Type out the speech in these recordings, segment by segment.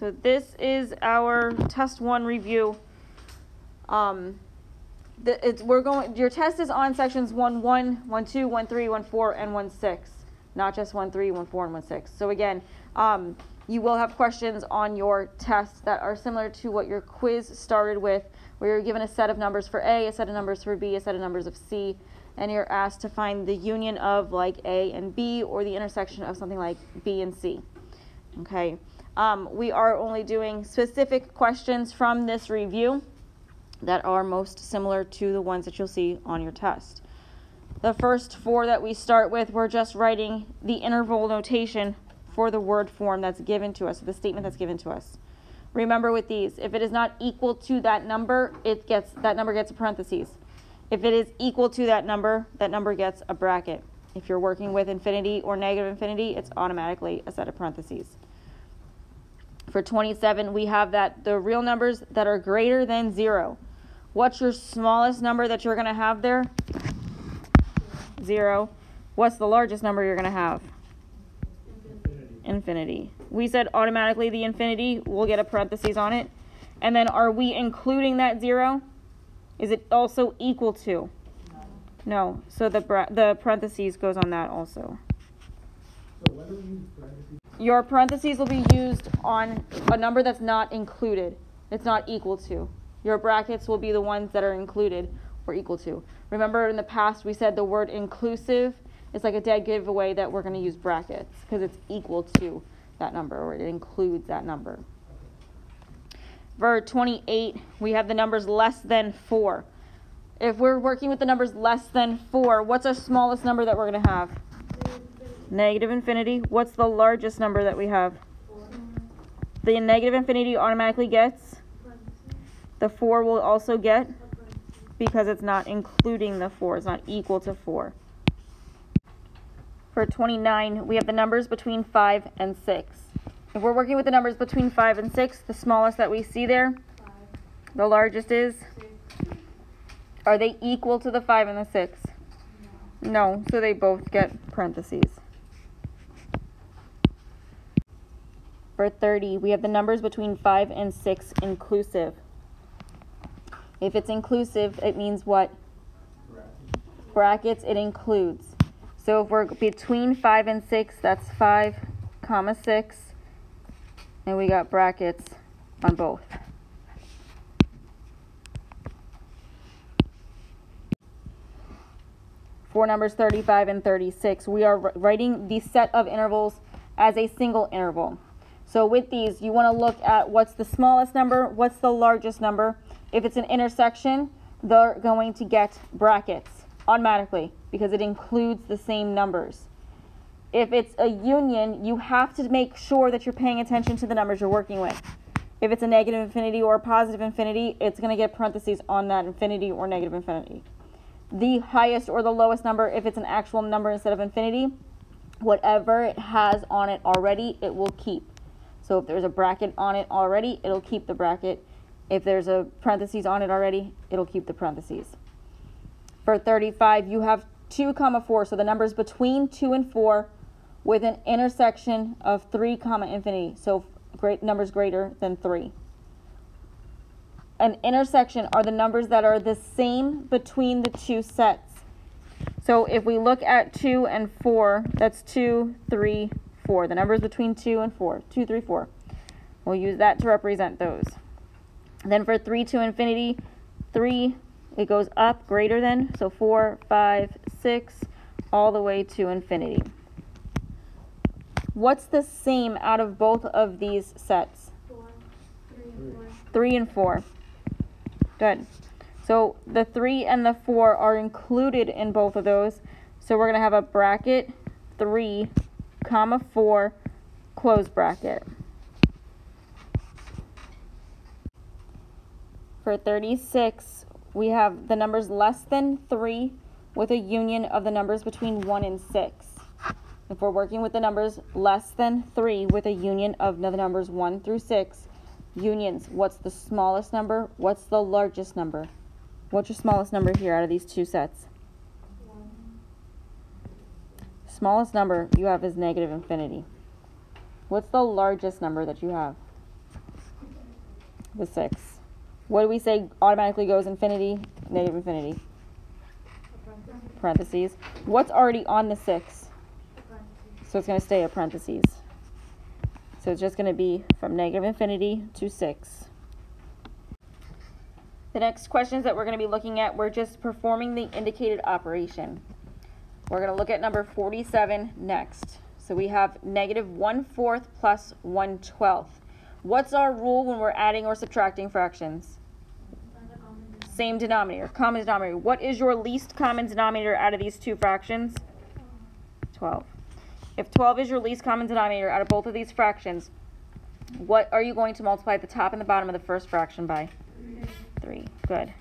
So this is our test one review. Um, the, it's, we're going, your test is on sections one, one, one, two, one, three, one, four, and one, six, not just one, three, one, four, and one, six. So again, um, you will have questions on your test that are similar to what your quiz started with, where you're given a set of numbers for A, a set of numbers for B, a set of numbers of C, and you're asked to find the union of like A and B or the intersection of something like B and C. Okay, um, we are only doing specific questions from this review that are most similar to the ones that you'll see on your test. The first four that we start with, we're just writing the interval notation for the word form that's given to us, the statement that's given to us. Remember with these, if it is not equal to that number, it gets that number gets a parentheses. If it is equal to that number, that number gets a bracket. If you're working with infinity or negative infinity, it's automatically a set of parentheses. For 27, we have that the real numbers that are greater than 0. What's your smallest number that you're going to have there? 0. What's the largest number you're going to have? Infinity. infinity. We said automatically the infinity We'll get a parentheses on it. And then are we including that 0? Is it also equal to? No. So the the parentheses goes on that also. So Your parentheses will be used on a number that's not included. It's not equal to. Your brackets will be the ones that are included or equal to. Remember in the past we said the word inclusive is like a dead giveaway that we're going to use brackets because it's equal to that number or it includes that number. For 28, we have the numbers less than 4. If we're working with the numbers less than 4, what's our smallest number that we're going to have? Negative infinity. What's the largest number that we have? The negative infinity automatically gets? The 4 will also get? Because it's not including the 4. It's not equal to 4. For 29, we have the numbers between 5 and 6. If we're working with the numbers between 5 and 6, the smallest that we see there, five. the largest is? Six. Are they equal to the 5 and the 6? No. no, so they both get parentheses. For 30, we have the numbers between 5 and 6 inclusive. If it's inclusive, it means what? Brackets, it includes. So if we're between 5 and 6, that's 5 comma 6 and we got brackets on both. For numbers 35 and 36, we are writing the set of intervals as a single interval. So with these, you want to look at what's the smallest number, what's the largest number. If it's an intersection, they're going to get brackets automatically because it includes the same numbers if it's a union, you have to make sure that you're paying attention to the numbers you're working with. If it's a negative infinity or a positive infinity, it's going to get parentheses on that infinity or negative infinity. The highest or the lowest number, if it's an actual number instead of infinity, whatever it has on it already, it will keep. So if there's a bracket on it already, it'll keep the bracket. If there's a parentheses on it already, it'll keep the parentheses. For 35, you have 2 comma 4, so the numbers between 2 and 4 with an intersection of 3 comma infinity, so great numbers greater than 3. An intersection are the numbers that are the same between the two sets. So if we look at 2 and 4, that's 2, 3, 4. The numbers between 2 and 4, 2, 3, 4. We'll use that to represent those. Then for 3 to infinity, 3, it goes up greater than, so 4, 5, 6, all the way to infinity. What's the same out of both of these sets? Four. Three and four. Three and four. Good. So the three and the four are included in both of those. So we're going to have a bracket three, comma four, close bracket. For 36, we have the numbers less than 3 with a union of the numbers between 1 and 6. If we're working with the numbers less than 3 with a union of the numbers 1 through 6, unions, what's the smallest number? What's the largest number? What's your smallest number here out of these two sets? One. Smallest number you have is negative infinity. What's the largest number that you have? The 6. What do we say automatically goes infinity? Negative infinity. Parentheses. What's already on the 6? So it's going to stay a parentheses. So it's just going to be from negative infinity to 6. The next questions that we're going to be looking at, we're just performing the indicated operation. We're going to look at number 47 next. So we have negative 1 fourth plus 1 twelfth. What's our rule when we're adding or subtracting fractions? Same denominator, common denominator. What is your least common denominator out of these two fractions? 12. If 12 is your least common denominator out of both of these fractions, what are you going to multiply the top and the bottom of the first fraction by? 3. Good.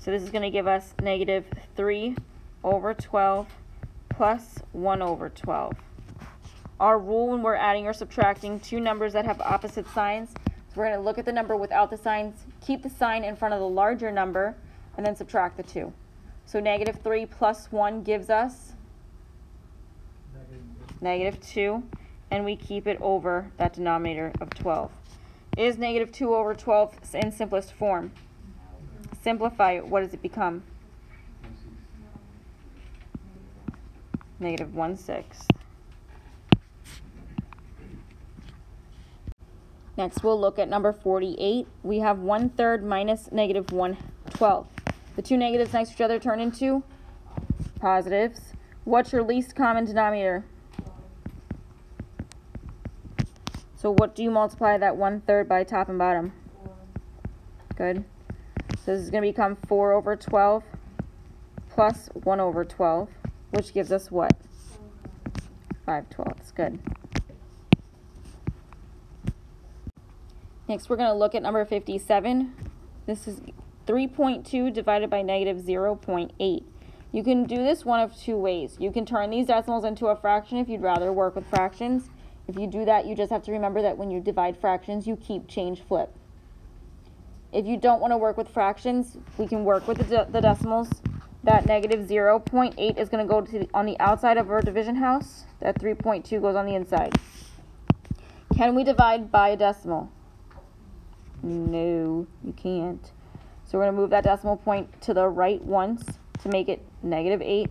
So this is going to give us negative 3 over 12 plus 1 over 12. Our rule when we're adding or subtracting two numbers that have opposite signs, so we're going to look at the number without the signs, keep the sign in front of the larger number, and then subtract the 2. So negative 3 plus 1 gives us negative 2, and we keep it over that denominator of 12. Is negative 2 over 12 in simplest form? Simplify it, what does it become? Negative 1 sixth. Next, we'll look at number 48. We have 1 third minus negative 1 twelfth. The two negatives next to each other turn into positives. What's your least common denominator? So what do you multiply that one third by top and bottom? Good. So this is going to become 4 over 12 plus 1 over 12, which gives us what? 5 twelfths. Good. Next, we're going to look at number 57. This is 3.2 divided by negative 0.8. You can do this one of two ways. You can turn these decimals into a fraction if you'd rather work with fractions. If you do that, you just have to remember that when you divide fractions, you keep change flip. If you don't want to work with fractions, we can work with the, de the decimals. That negative 0.8 is going to go to the, on the outside of our division house. That 3.2 goes on the inside. Can we divide by a decimal? No, you can't. So we're going to move that decimal point to the right once to make it negative 8.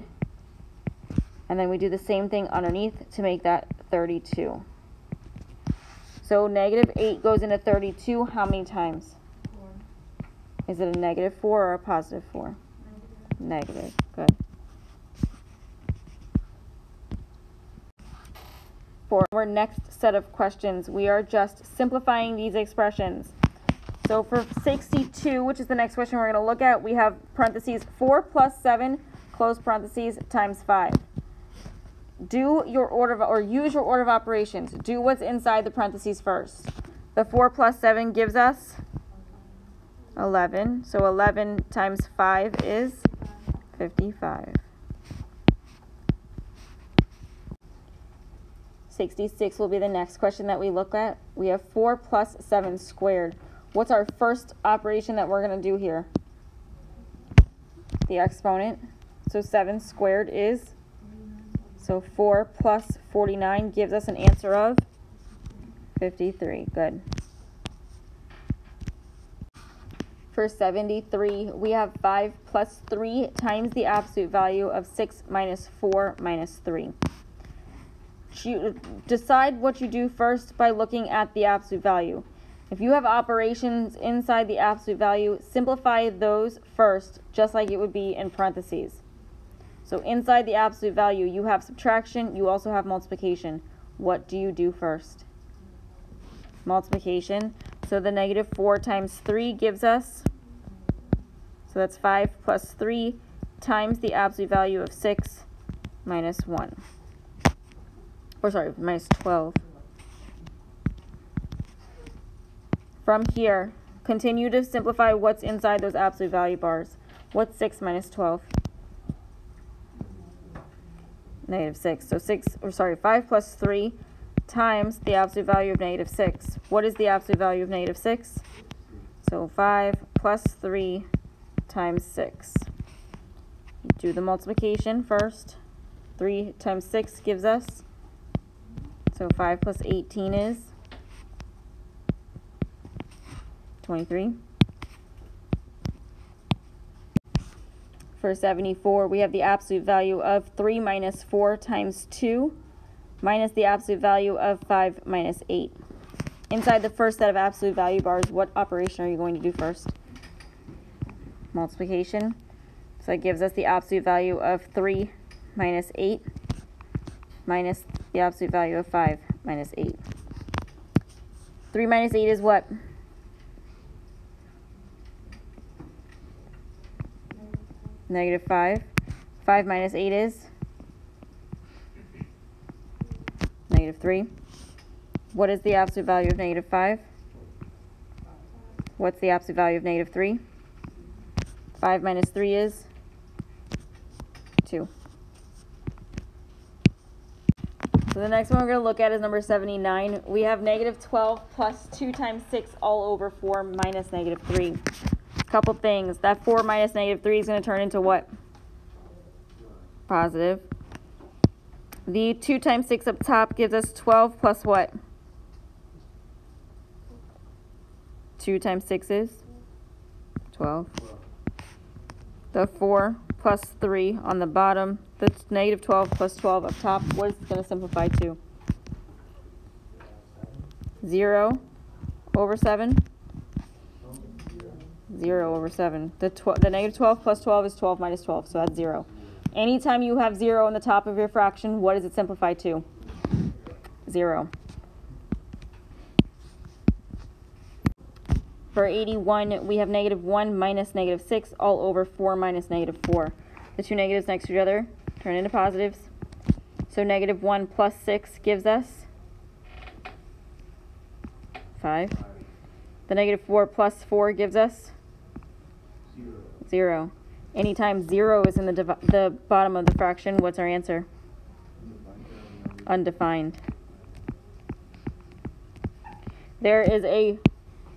And then we do the same thing underneath to make that 32. So negative 8 goes into 32 how many times? Four. Is it a negative 4 or a positive 4? Negative. Good. For our next set of questions, we are just simplifying these expressions. So for 62, which is the next question we're going to look at, we have parentheses 4 plus 7, close parentheses, times 5 do your order of, or use your order of operations. Do what's inside the parentheses first. The 4 plus 7 gives us 11. So 11 times 5 is 55. 66 will be the next question that we look at. We have 4 plus 7 squared. What's our first operation that we're going to do here? The exponent. So 7 squared is so 4 plus 49 gives us an answer of 53. Good. For 73, we have 5 plus 3 times the absolute value of 6 minus 4 minus 3. You decide what you do first by looking at the absolute value. If you have operations inside the absolute value, simplify those first, just like it would be in parentheses. So inside the absolute value, you have subtraction, you also have multiplication. What do you do first? Multiplication. So the negative 4 times 3 gives us, so that's 5 plus 3 times the absolute value of 6 minus 1. Or sorry, minus 12. From here, continue to simplify what's inside those absolute value bars. What's 6 minus 12? negative 6. So 6, or sorry, 5 plus 3 times the absolute value of negative 6. What is the absolute value of negative 6? So 5 plus 3 times 6. Do the multiplication first. 3 times 6 gives us, so 5 plus 18 is 23. For 74, we have the absolute value of 3 minus 4 times 2 minus the absolute value of 5 minus 8. Inside the first set of absolute value bars, what operation are you going to do first? Multiplication. So that gives us the absolute value of 3 minus 8 minus the absolute value of 5 minus 8. 3 minus 8 is what? Negative 5. 5 minus 8 is? Negative 3. What is the absolute value of negative 5? What's the absolute value of negative 3? 5 minus 3 is? 2. So the next one we're going to look at is number 79. We have negative 12 plus 2 times 6 all over 4 minus negative 3. A Couple things. That 4 minus negative 3 is going to turn into what? Positive. The 2 times 6 up top gives us 12 plus what? 2 times 6 is? 12. The 4 plus 3 on the bottom. The negative 12 plus 12 up top. What is it going to simplify to? 0 over 7? 0 over 7. The, tw- the negative 12 plus 12 is 12 minus 12, so that's 0. Anytime you have 0 on the top of your fraction, what does it simplify to? 0. For 81, we have negative 1 minus negative 6 all over 4 minus negative 4. The two negatives next to each other turn into positives. So negative 1 plus 6 gives us 5. The negative 4 plus 4 gives us 0. Anytime 0 is in the, the bottom of the fraction, what's our answer? Undefined. There is a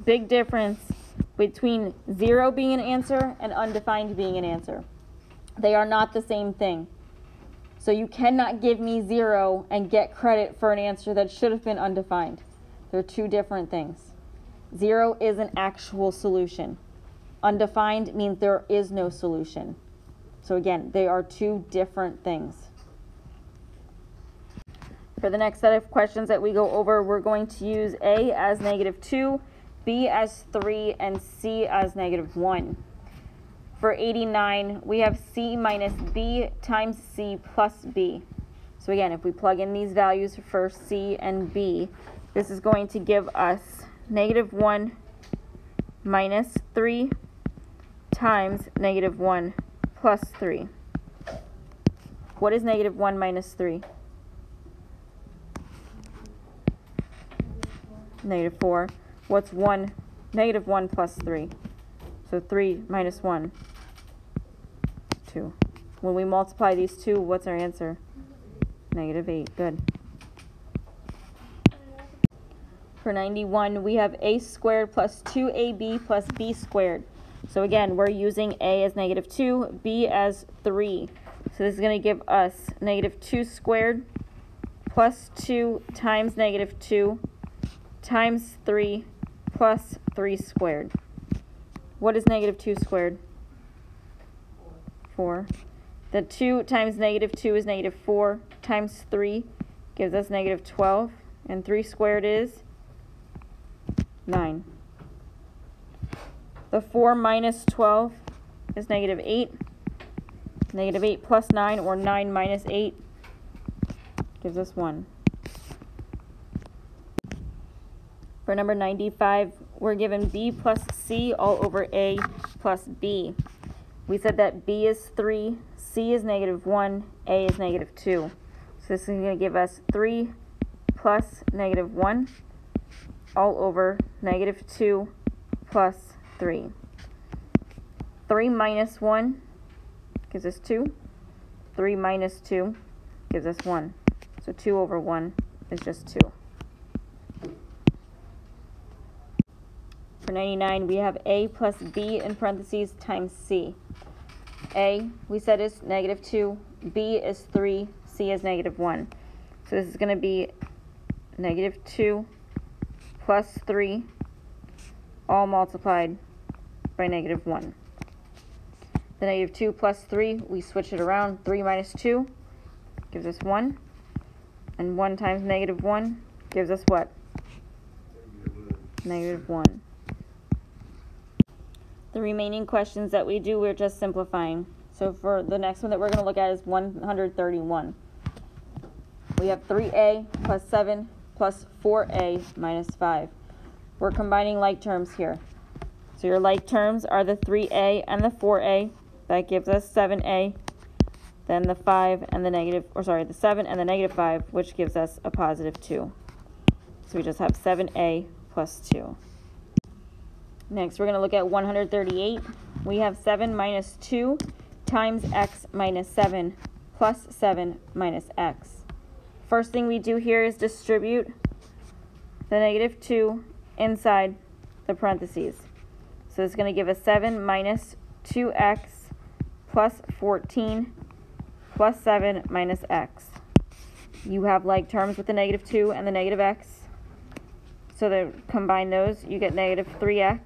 big difference between 0 being an answer and undefined being an answer. They are not the same thing. So you cannot give me 0 and get credit for an answer that should have been undefined. They're two different things. 0 is an actual solution. Undefined means there is no solution. So again, they are two different things. For the next set of questions that we go over, we're going to use A as negative 2, B as 3, and C as negative 1. For 89, we have C minus B times C plus B. So again, if we plug in these values for C and B, this is going to give us negative 1 minus 3 times negative 1 plus 3. What is negative 1 minus 3? Negative 4. What's 1? Negative 1 plus 3. So 3 minus 1. 2. When we multiply these two, what's our answer? Negative 8. Good. For 91, we have a squared plus 2ab plus b squared. So again, we're using a as negative 2, b as 3. So this is going to give us negative 2 squared plus 2 times negative 2 times 3 plus 3 squared. What is negative 2 squared? 4. The 2 times negative 2 is negative 4 times 3 gives us negative 12. And 3 squared is 9. The 4 minus 12 is negative 8. Negative 8 plus 9, or 9 minus 8, gives us 1. For number 95, we're given b plus c all over a plus b. We said that b is 3, c is negative 1, a is negative 2. So this is going to give us 3 plus negative 1 all over negative 2 plus 3. 3 minus 1 gives us 2. 3 minus 2 gives us 1. So 2 over 1 is just 2. For 99, we have a plus b in parentheses times c. a, we said, is negative 2. b is 3. c is negative 1. So this is going to be negative 2 plus 3 all multiplied by negative 1. The negative 2 plus 3, we switch it around. 3 minus 2 gives us 1. And 1 times negative 1 gives us what? Negative 1. The remaining questions that we do, we're just simplifying. So for the next one that we're going to look at is 131. We have 3a plus 7 plus 4a minus 5. We're combining like terms here. So your like terms are the 3a and the 4a. That gives us 7a. Then the 5 and the negative, or sorry, the 7 and the negative 5, which gives us a positive 2. So we just have 7a plus 2. Next, we're going to look at 138. We have 7 minus 2 times x minus 7 plus 7 minus x. First thing we do here is distribute the negative 2 inside the parentheses. So it's going to give us 7 minus 2x plus 14 plus 7 minus x. You have like terms with the negative 2 and the negative x. So to combine those, you get negative 3x.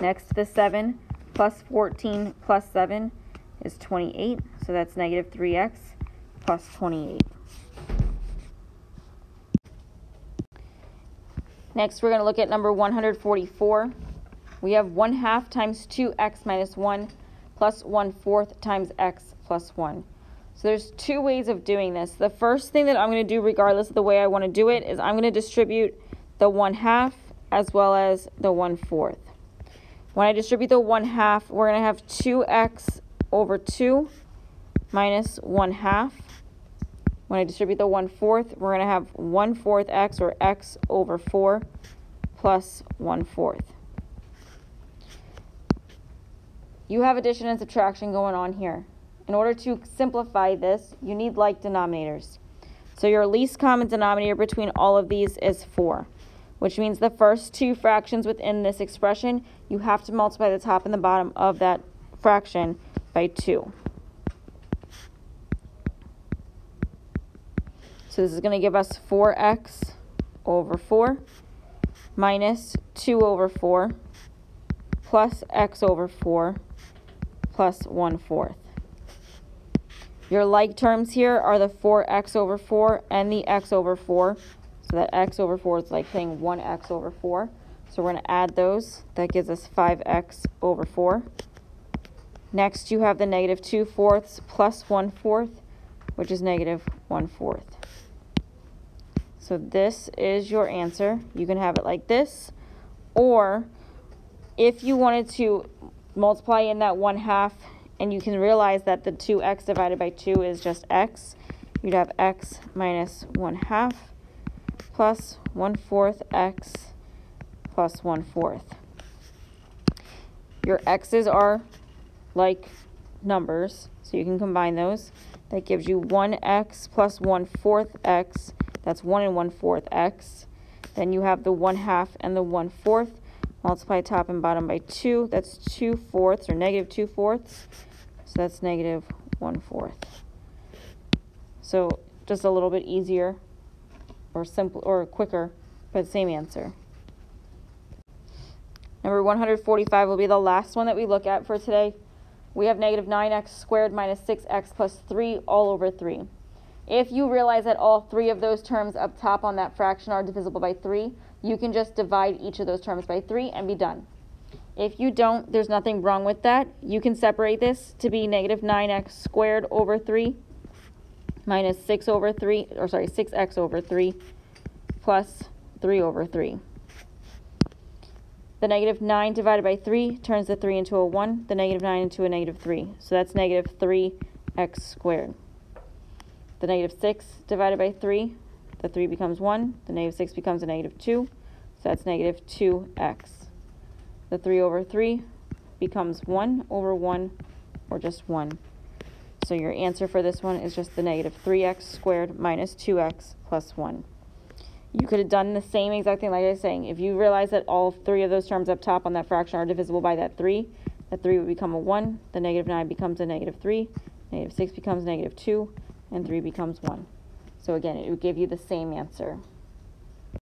Next, the 7 plus 14 plus 7 is 28. So that's negative 3x plus 28. Next, we're going to look at number 144. We have 1 half times 2x minus 1 plus 1 fourth times x plus 1. So there's two ways of doing this. The first thing that I'm going to do, regardless of the way I want to do it, is I'm going to distribute the 1 half as well as the 1 fourth. When I distribute the 1 half, we're going to have 2x over 2 minus 1 half. When I distribute the 1 fourth, we're going to have 1 fourth x or x over 4 plus 1 fourth. You have addition and subtraction going on here. In order to simplify this, you need like denominators. So your least common denominator between all of these is 4, which means the first two fractions within this expression, you have to multiply the top and the bottom of that fraction by 2. So this is going to give us 4x over 4 minus 2 over 4 plus x over 4 plus 1 fourth. Your like terms here are the 4x over 4 and the x over 4. So that x over 4 is like saying 1x over 4. So we're going to add those. That gives us 5x over 4. Next, you have the negative 2 fourths plus 1 fourth, which is negative 1 fourth. So this is your answer. You can have it like this. Or if you wanted to multiply in that 1 half and you can realize that the 2x divided by 2 is just x. You'd have x minus 1 half plus 1 fourth x plus 1 fourth. Your x's are like numbers, so you can combine those. That gives you 1x plus 1 fourth x. That's 1 and 1 fourth x. Then you have the 1 half and the 1 fourth. Multiply top and bottom by 2. That's 2 fourths or negative 2 fourths. So that's negative 1 fourth. So just a little bit easier or simple or quicker, but same answer. Number 145 will be the last one that we look at for today. We have negative 9x squared minus 6x plus 3 all over 3. If you realize that all three of those terms up top on that fraction are divisible by 3, you can just divide each of those terms by 3 and be done. If you don't, there's nothing wrong with that. You can separate this to be negative 9x squared over 3 minus 6 over 3, or sorry, 6x over 3 plus 3 over 3. The negative 9 divided by 3 turns the 3 into a 1, the negative 9 into a negative 3. So that's negative 3x squared. The negative 6 divided by 3, the 3 becomes 1, the negative 6 becomes a negative 2, so that's negative 2x. The 3 over 3 becomes 1 over 1, or just 1. So your answer for this one is just the negative 3x squared minus 2x plus 1. You could have done the same exact thing like I was saying. If you realize that all three of those terms up top on that fraction are divisible by that 3, that 3 would become a 1, the negative 9 becomes a negative 3, negative 6 becomes negative 2, and 3 becomes 1. So again, it would give you the same answer.